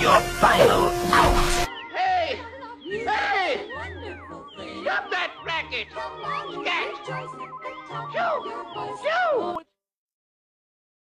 your final out. Hey! Hey! Stop that racket! Scat! Shoo! Shoo!